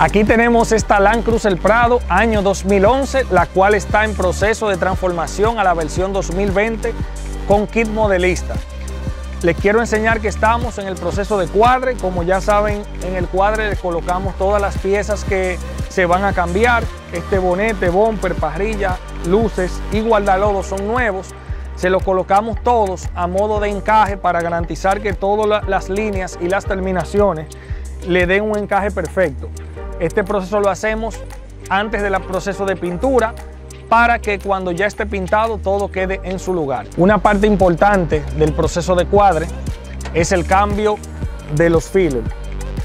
Aquí tenemos esta Land Cruiser Prado año 2011, la cual está en proceso de transformación a la versión 2020 con kit modelista. Les quiero enseñar que estamos en el proceso de cuadre. Como ya saben, en el cuadre le colocamos todas las piezas que se van a cambiar. Este bonete, bumper, parrilla, luces y guardalodos son nuevos. Se los colocamos todos a modo de encaje para garantizar que todas las líneas y las terminaciones le den un encaje perfecto. Este proceso lo hacemos antes del proceso de pintura para que cuando ya esté pintado todo quede en su lugar. Una parte importante del proceso de cuadre es el cambio de los fillers.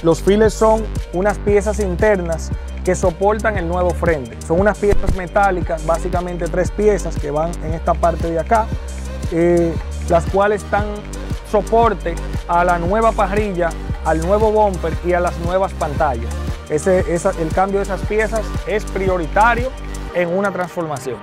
Los fillers son unas piezas internas que soportan el nuevo frente. Son unas piezas metálicas, básicamente tres piezas que van en esta parte de acá, eh, las cuales dan soporte a la nueva parrilla, al nuevo bumper y a las nuevas pantallas el cambio de esas piezas es prioritario en una transformación.